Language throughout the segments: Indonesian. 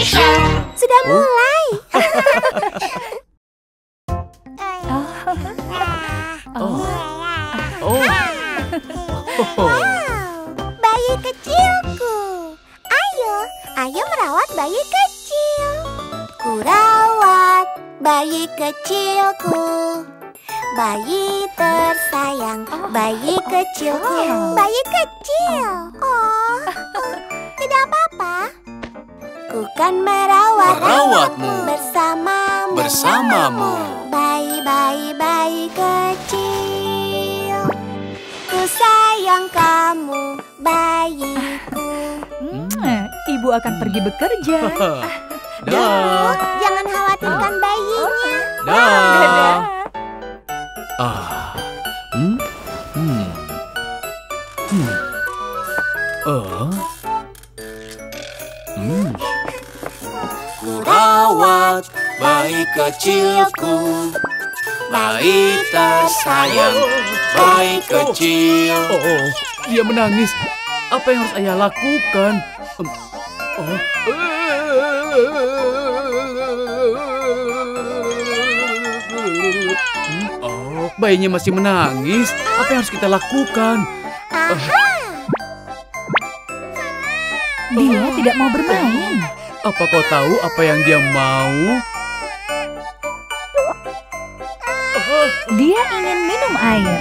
Sudah mulai. Oh. Oh. Wow, bayi kecilku. Ayo, ayo merawat bayi kecil. Kurawat bayi kecilku. Bayi tersayang, bayi kecilku. Bayi kecil. Oh, Ku kan merawat Merawatmu. bersamamu. Bersamamu. Bayi, bayi, bayi kecil. Ku sayang kamu, bayiku. Hmm, ibu akan pergi bekerja. Dah. Jangan khawatirkan bayinya. Dah. Ah. Hmm. Hmm. Hmm. Oh. Hmm. Kurawat bayi kecilku Bayi tersayang Bayi kecil Oh, dia menangis Apa yang harus ayah lakukan? Oh. Hmm, Oh, bayinya masih menangis. Apa yang harus kita lakukan? Dia tidak mau bermain. Apa kau tahu apa yang dia mau? Dia ingin minum air.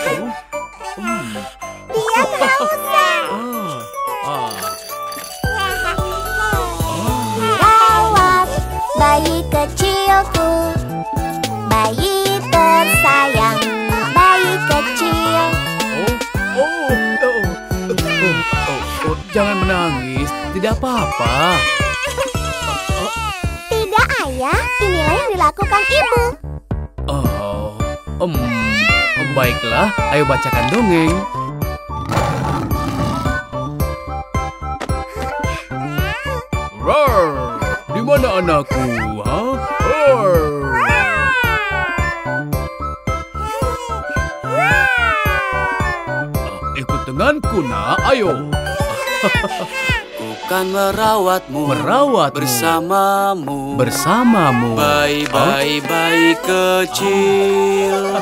Dia. Ah, ah. Rawat bayi kecilku. Bayi jangan menangis. Tidak apa-apa. Tidak ayah, inilah yang dilakukan ibu. Oh, em, baiklah. Ayo bacakan dongeng. Roar! Di mana anakku? Ha? Roar! Ah, Ikut denganku, nak. Ayo. Bukan merawatmu Merawat bersamamu. Bersamamu. Bayi bayi bayi kecil.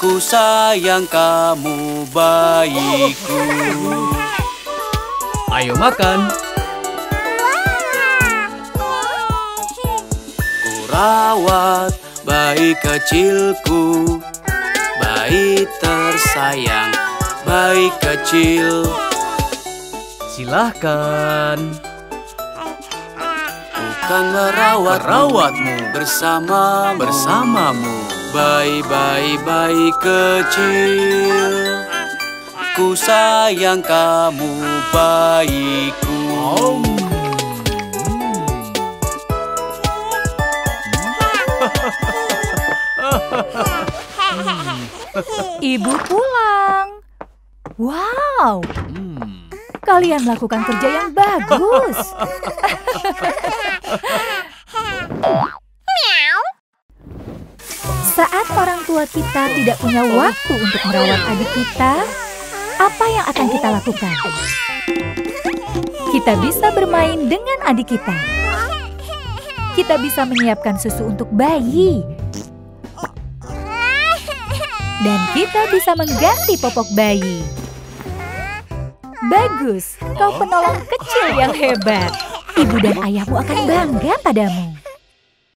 Ku sayang kamu bayiku. Ayo makan. Ku rawat bayi kecilku. Bayi tersayang bayi kecil Silahkan. Bukan merawat Merawatmu bersama bersamamu. Bayi bayi bayi kecil Ku sayang kamu bayiku Oh. Ibu pulang. Wow, Hmm. Kalian lakukan kerja yang bagus. Saat orang tua kita tidak punya waktu untuk merawat adik kita, apa yang akan kita lakukan? Kita bisa bermain dengan adik kita. Kita bisa menyiapkan susu untuk bayi. Dan kita bisa mengganti popok bayi. Bagus, kau penolong kecil yang hebat. Ibu dan ayahmu akan bangga padamu.